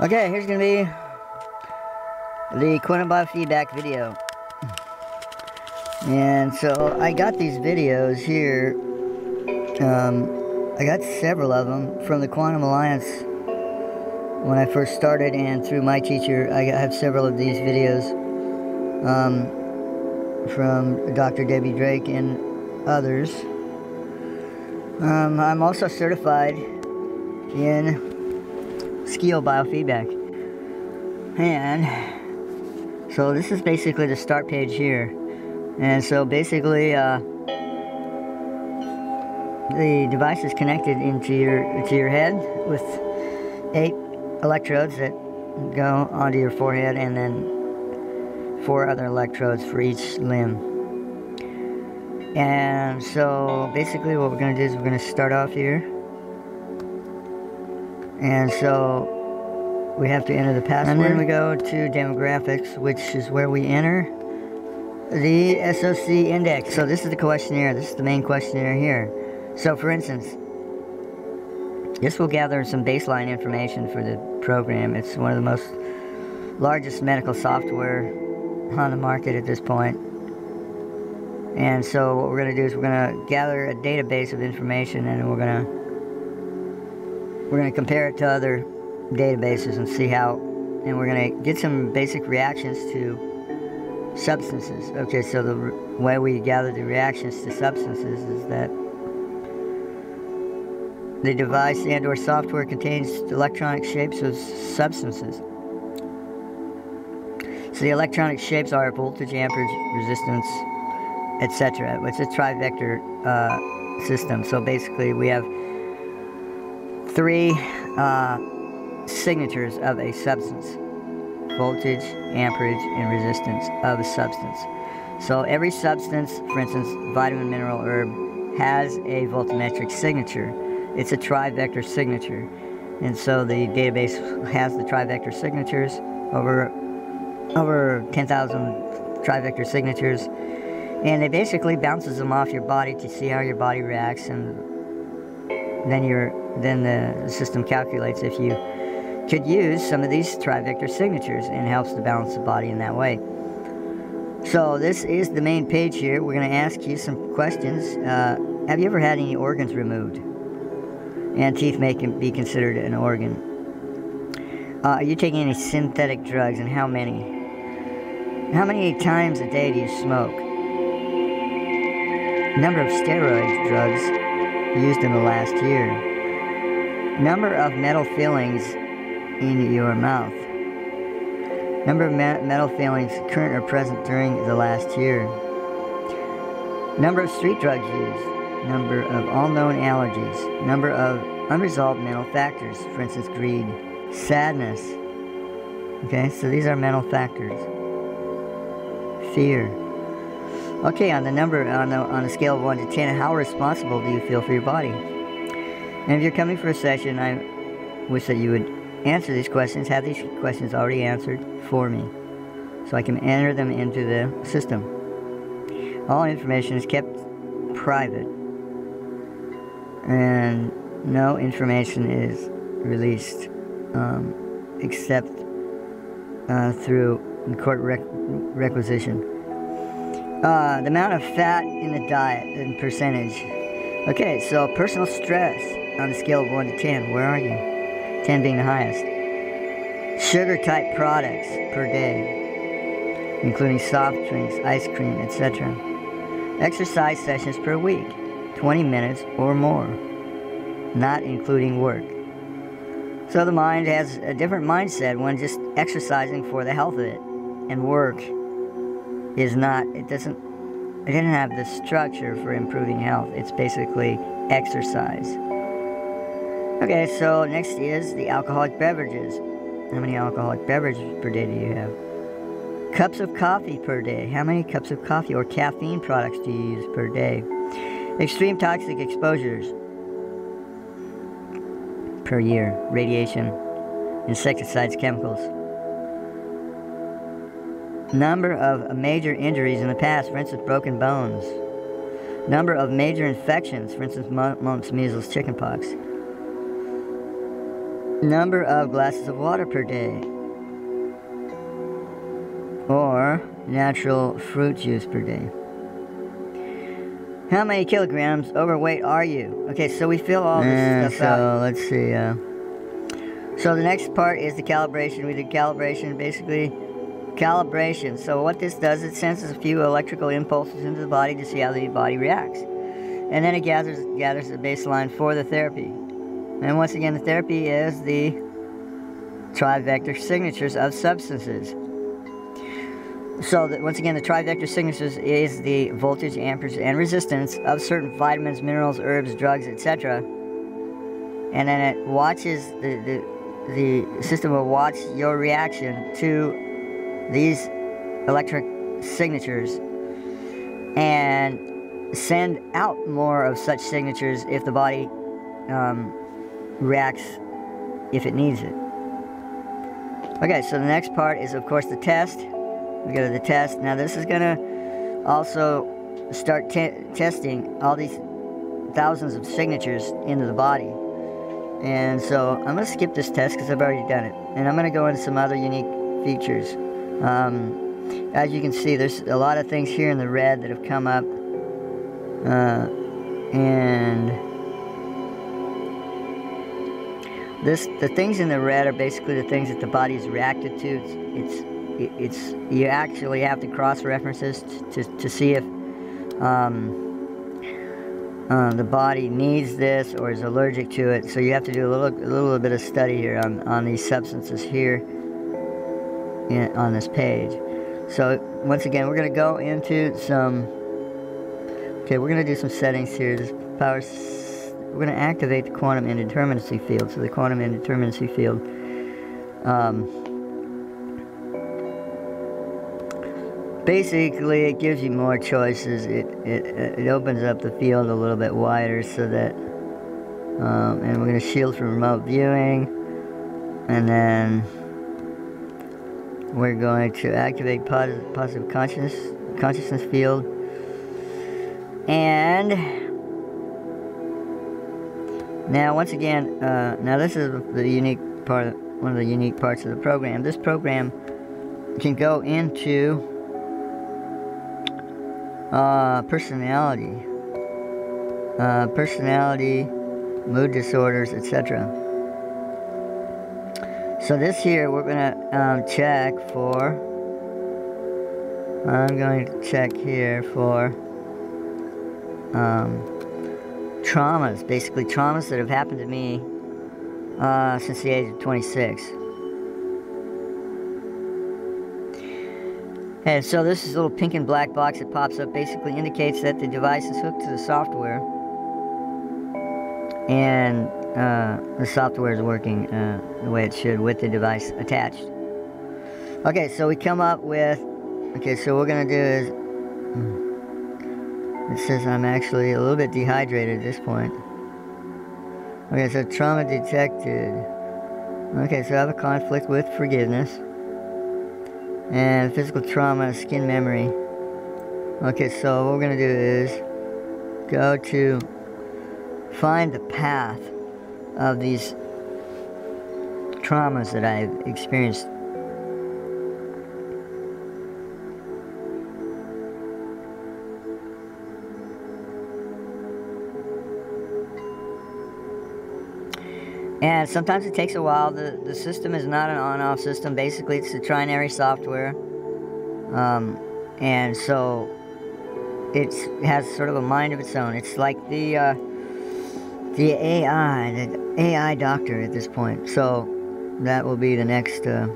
Okay, here's gonna be the quantum biofeedback video. And so I got these videos here. Um, I got several of them from the Quantum Alliance when I first started, and through my teacher, I have several of these videos um, from Dr. Debbie Drake and others. Um, I'm also certified in SCIO biofeedback. And so this is basically the start page here. And so basically, uh, the device is connected into your to your head with eight electrodes that go onto your forehead, and then four other electrodes for each limb. And so basically, what we're going to do is we're going to start off here. And so we have to enter the password. And then we go to demographics, which is where we enter the SOC index. So this is the questionnaire. This is the main questionnaire here. So for instance, this will gather some baseline information for the program. It's one of the most largest medical software on the market at this point. And so what we're going to do is we're going to gather a database of information and we're going to we're going to compare it to other databases and see how, and we're going to get some basic reactions to substances. Okay, so the way we gather the reactions to substances is that the device and or software contains electronic shapes of substances. So the electronic shapes are voltage, amperage, resistance, etc. It's a trivector uh, system. So basically we have three uh, signatures of a substance voltage, amperage, and resistance of a substance. So every substance, for instance, vitamin, mineral, herb, has a voltammetric signature. It's a trivector signature. And so the database has the trivector signatures, over, over 10,000 trivector signatures, and it basically bounces them off your body to see how your body reacts and then your then the system calculates if you could use some of these trivector signatures and helps to balance the body in that way. So this is the main page here. We're going to ask you some questions. Uh, have you ever had any organs removed? And teeth may be considered an organ. Uh, are you taking any synthetic drugs and how many? How many times a day do you smoke? Number of steroid drugs used in the last year. Number of metal fillings in your mouth. Number of metal fillings current or present during the last year. Number of street drugs used. Number of all known allergies. Number of unresolved mental factors, for instance, greed, sadness. Okay, so these are mental factors. Fear. Okay, on the number on the on a scale of 1 to 10, how responsible do you feel for your body? And if you're coming for a session, I wish that you would answer these questions, have these questions already answered for me, so I can enter them into the system. All information is kept private, and no information is released um, except uh, through court rec- requisition. Uh, the amount of fat in the diet in percentage. Okay, so personal stress on a scale of 1 to 10, where are you? 10 being the highest. Sugar type products per day, including soft drinks, ice cream, etc. Exercise sessions per week, 20 minutes or more, not including work. So the mind has a different mindset when just exercising for the health of it, and work is not, it doesn't, it didn't have the structure for improving health. It's basically exercise. Okay, so next is the alcoholic beverages. How many alcoholic beverages per day do you have? Cups of coffee per day. How many cups of coffee or caffeine products do you use per day? Extreme toxic exposures per year. Radiation, insecticides, chemicals. Number of major injuries in the past, for instance, broken bones. Number of major infections, for instance, mumps, measles, chickenpox number of glasses of water per day, or natural fruit juice per day. How many kilograms overweight are you? Okay, so we fill all this And stuff out. so let's see. Uh, So the next part is the calibration. We did calibration, basically calibration. So what this does, it sends a few electrical impulses into the body to see how the body reacts. And then it gathers gathers the baseline for the therapy. And once again, the therapy is the trivector signatures of substances. So that once again, the trivector signatures is the voltage, amperage, and resistance of certain vitamins, minerals, herbs, drugs, etc. And then it watches the, the the system will watch your reaction to these electric signatures and send out more of such signatures if the body um, reacts if it needs it. Okay, so the next part is, of course, the test. We go to the test. Now, this is going to also start te- testing all these thousands of signatures into the body. And so I'm going to skip this test because I've already done it. And I'm going to go into some other unique features. Um, as you can see, there's a lot of things here in the red that have come up. Uh, and this, the things in the red are basically the things that the body's reacted to. It's, it's, it's you actually have to cross references to, to, to see if um, uh, the body needs this or is allergic to it. So you have to do a little, a little bit of study here on, on these substances here in, on this page. So once again, we're going to go into some. Okay, we're going to do some settings here. This power. We're going to activate the quantum indeterminacy field. So the quantum indeterminacy field. Um, basically it gives you more choices it, it it opens up the field a little bit wider so that um, and we're going to shield from remote viewing and then we're going to activate positive, positive consciousness consciousness field and now once again uh, now this is the unique part of, one of the unique parts of the program this program can go into uh, personality, uh, personality, mood disorders, etc. So this here, we're gonna um, check for. I'm going to check here for um, traumas, basically traumas that have happened to me uh, since the age of 26. And so this is a little pink and black box that pops up basically indicates that the device is hooked to the software and uh, the software is working uh, the way it should with the device attached. Okay, so we come up with, okay, so what we're gonna do is, hmm, it says I'm actually a little bit dehydrated at this point. Okay, so trauma detected. Okay, so I have a conflict with forgiveness and physical trauma, skin memory. Okay, so what we're gonna do is go to find the path of these traumas that I've experienced. And sometimes it takes a while. The, the system is not an on off system. Basically, it's a trinary software. Um, and so it's, it has sort of a mind of its own. It's like the, uh, the AI, the AI doctor at this point. So that will be the next. Uh...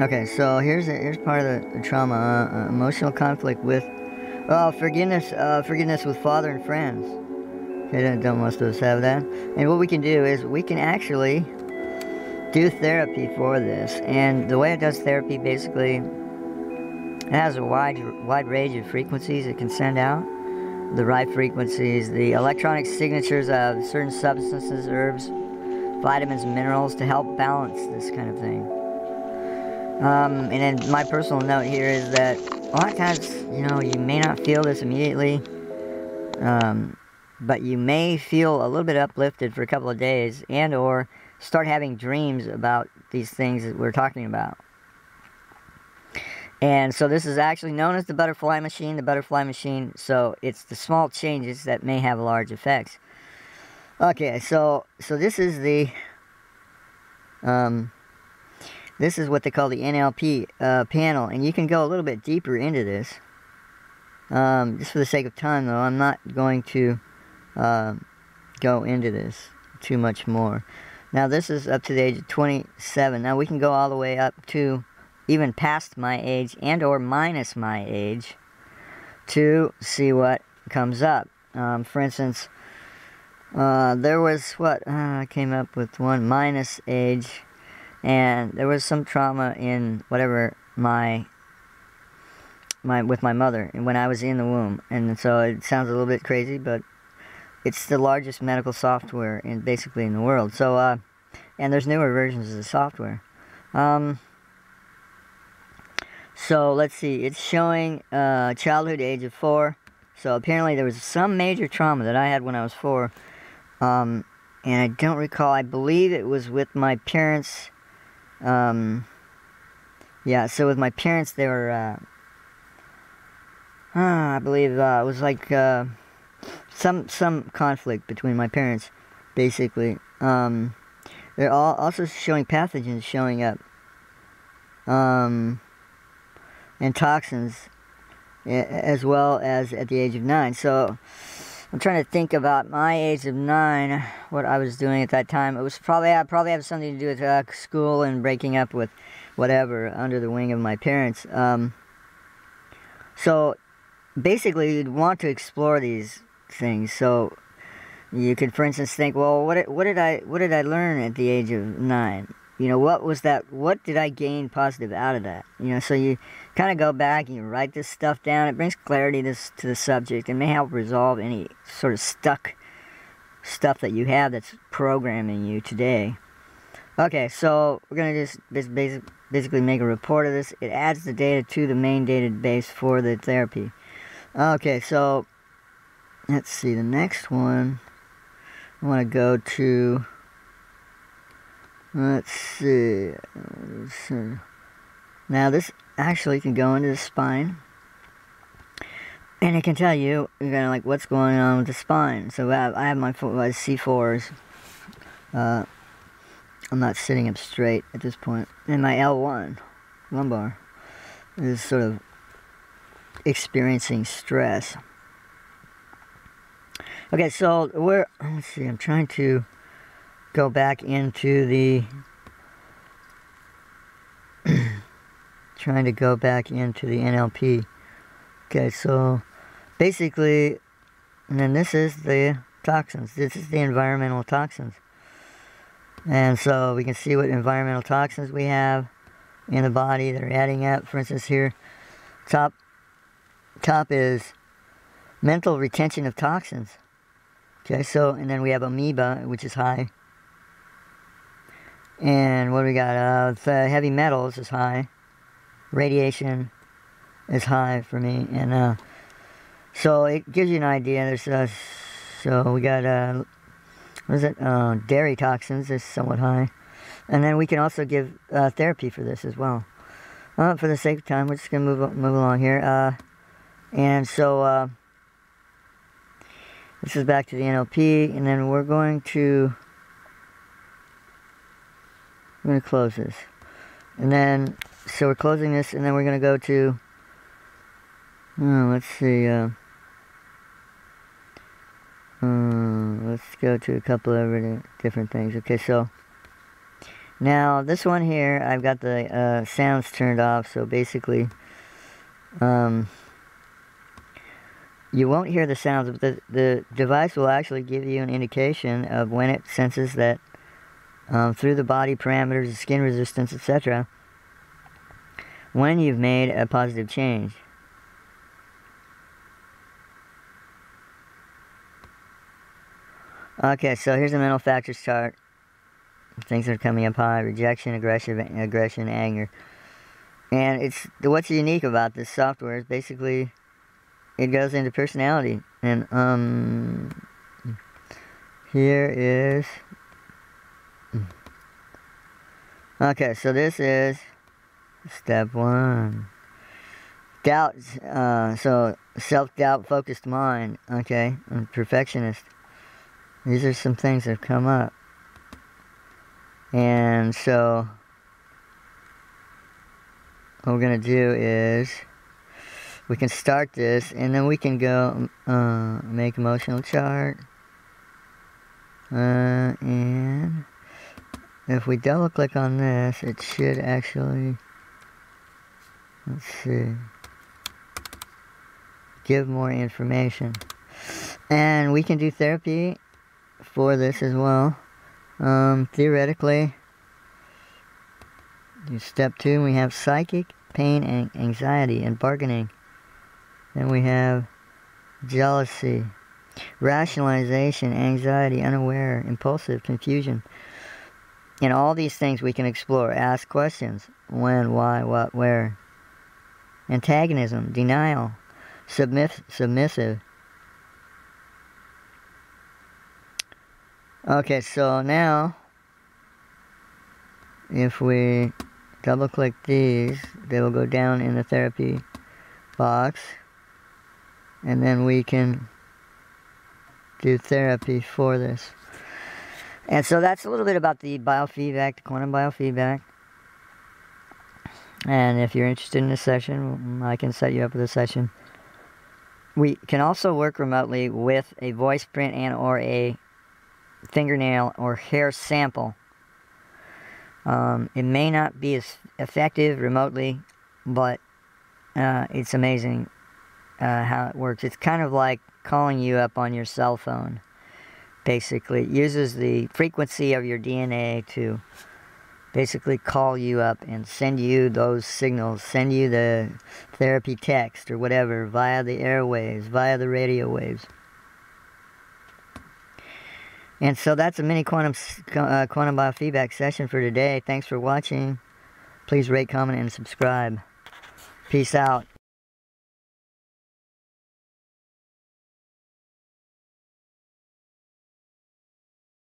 Okay, so here's a, here's part of the, trauma: uh, uh, emotional conflict with, oh, forgiveness, uh, forgiveness with father and friends. Okay, don't, don't most of us have that. And what we can do is we can actually do therapy for this. And the way it does therapy basically it has a wide wide range of frequencies it can send out. The right frequencies, the electronic signatures of certain substances, herbs, vitamins, minerals to help balance this kind of thing. Um, and then my personal note here is that a lot of times, you know, you may not feel this immediately. Um, but you may feel a little bit uplifted for a couple of days and or start having dreams about these things that we're talking about. And so this is actually known as the butterfly machine, the butterfly machine. So it's the small changes that may have large effects. Okay, so so this is the um, this is what they call the NLP uh, panel, and you can go a little bit deeper into this. Um, just for the sake of time, though, I'm not going to uh, go into this too much more. Now, this is up to the age of 27. Now, we can go all the way up to even past my age and or minus my age to see what comes up. Um, for instance, uh, there was what uh, I came up with one minus age and there was some trauma in whatever my my with my mother when I was in the womb. And so it sounds a little bit crazy but it's the largest medical software in basically in the world. So uh, and there's newer versions of the software. Um, so let's see it's showing uh, childhood age of four. So apparently there was some major trauma that I had when I was four. Um, and I don't recall I believe it was with my parents um, yeah, so with my parents, they were, uh, uh, I believe uh, it was like uh, some some conflict between my parents, basically. Um, they're all also showing pathogens showing up, um, and toxins, as well as at the age of nine. So I'm trying to think about my age of nine, what I was doing at that time. It was probably I probably have something to do with uh, school and breaking up with whatever under the wing of my parents. Um, so basically, you'd want to explore these things. So you could, for instance, think, well, what what did I what did I learn at the age of nine? You know, what was that? What did I gain positive out of that? You know, so you kind of go back and you write this stuff down. It brings clarity to, to the subject and may help resolve any sort of stuck stuff that you have that's programming you today. Okay, so we're going to just basically make a report of this. It adds the data to the main database for the therapy. Okay, so let's see. The next one, I want to go to Let's see. Let's see. Now this actually can go into the spine. And it can tell you, you're gonna like what's going on with the spine. So I have, I have my, my C4s. Uh, I'm not sitting up straight at this point. And my L1 lumbar is sort of experiencing stress. Okay, so we're, let's see, I'm trying to go back into the trying to go back into the NLP. Okay, so basically, and then this is the toxins. This is the environmental toxins. And so we can see what environmental toxins we have in the body that are adding up. For instance, here, top, top is mental retention of toxins. Okay, so, and then we have amoeba, which is high. And what do we got? Uh, the heavy metals is high. Radiation is high for me. And uh, so it gives you an idea. There's uh, So we got, uh, what is it? Uh, dairy toxins is somewhat high. And then we can also give uh, therapy for this as well. Uh, for the sake of time, we're just going to move, move along here. Uh, and so uh, this is back to the NLP. And then we're going to I'm going to close this. And then, so we're closing this, and then we're going to go to, oh, let's see, uh, uh, let's go to a couple of different things. Okay, so, now, this one here, I've got the uh, sounds turned off, so basically, um, you won't hear the sounds, but the, the device will actually give you an indication of when it senses that um, through the body parameters, skin resistance, etc., when you've made a positive change. Okay, so here's the mental factors chart. Things that are coming up high: rejection, aggression, aggression, anger. And it's what's unique about this software is basically it goes into personality, and um, here is okay so this is step one. Doubt uh, so self-doubt focused mind okay and perfectionist. These are some things that have come up. And so what we're going to do is we can start this and then we can go uh, make emotional chart. Uh, and if we double click on this it should actually let's see give more information. And we can do therapy for this as well. Um, theoretically step two we have psychic pain and anxiety and bargaining. Then we have jealousy, rationalization, anxiety, unaware, impulsive, confusion. In all these things we can explore, ask questions. When, why, what, where. Antagonism, denial, submiss submissive. Okay, so now, if we double click these, they will go down in the therapy box and then we can do therapy for this. And so that's a little bit about the biofeedback, the quantum biofeedback. And if you're interested in a session, I can set you up with a session. We can also work remotely with a voice print and or a fingernail or hair sample. Um, it may not be as effective remotely, but uh, it's amazing uh, how it works. It's kind of like calling you up on your cell phone. Basically, it uses the frequency of your DNA to basically call you up and send you those signals, send you the therapy text or whatever via the airwaves, via the radio waves. And so that's a mini quantum uh, quantum biofeedback session for today. Thanks for watching. Please rate, comment, and subscribe. Peace out.